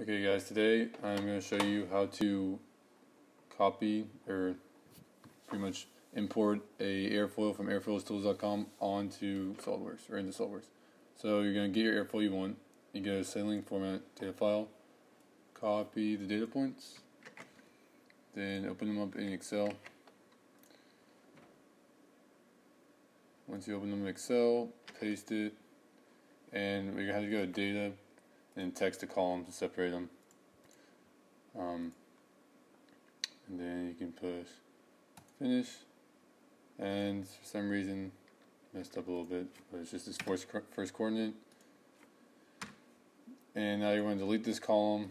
Okay guys, today I'm going to show you how to copy or pretty much import a airfoil from airfoilstools.com onto SOLIDWORKS or into SOLIDWORKS. So you're going to get your airfoil you want, you go to Selig Format Data File, copy the data points, then open them up in Excel. Once you open them in Excel, paste it, and we have to go to Data, and text a column to separate them. Um, and then you can push finish. And for some reason, messed up a little bit, but it's just this first, first coordinate. And now you want to delete this column,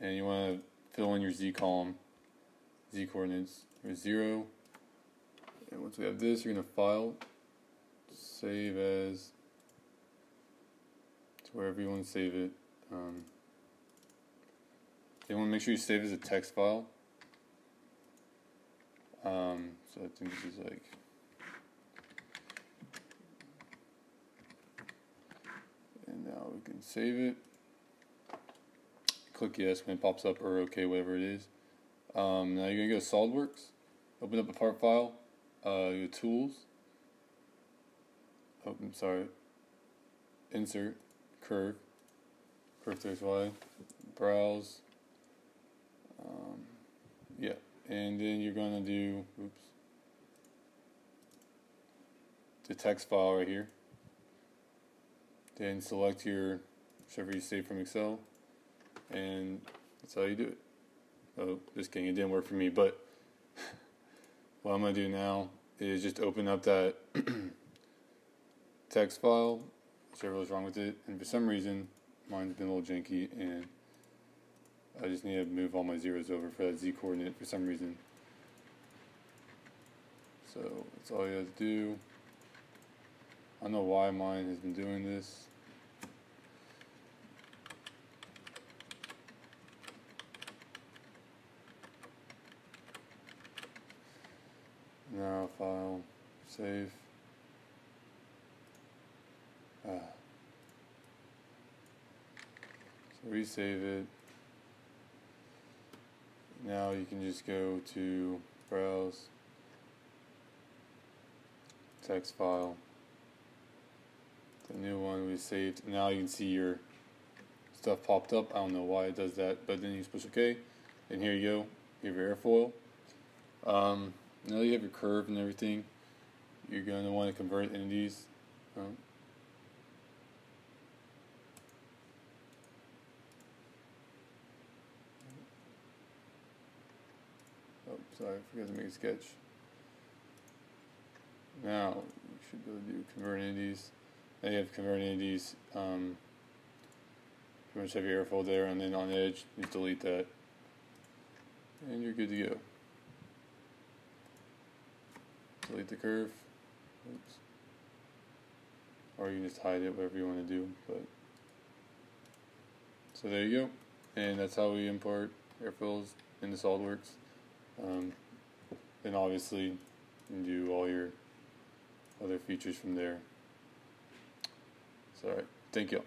and you want to fill in your z column, z coordinates are zero. And once we have this, you're going to file, save as wherever you want to save it. Um, you want to make sure you save it as a text file. Um, so I think this is like and now we can save it. Click yes when it pops up or OK, whatever it is. Um, now you're gonna go to SolidWorks, open up a part file, uh, your tools. Oh, I'm sorry. Insert curve, curve to Y, browse, um, yeah, and then you're going to do, oops, the text file right here. Then select your, whichever you save from Excel, and that's how you do it. Oh, just kidding, it didn't work for me, but what I'm going to do now is just open up that text file whichever was wrong with it. And for some reason, mine's been a little janky, and I just need to move all my zeros over for that z coordinate for some reason. So that's all you have to do. I don't know why mine has been doing this. Now file, save. Uh, so resave it. Now you can just go to browse, text file, the new one we saved. Now you can see your stuff popped up. I don't know why it does that, but then you push OK, and here you go. Your airfoil. Um, now you have your curve and everything. You're going to want to convert entities. Um, Sorry, I forgot to make a sketch. Now, we should to do convert entities. Now you have convert entities. Um, pretty much have your airfoil there, and then on edge, you delete that. And you're good to go. Delete the curve. Oops. Or you can just hide it, whatever you want to do. But So there you go. And that's how we import airfoils into SOLIDWORKS. Um, and obviously, do all your other features from there. So, alright, thank you.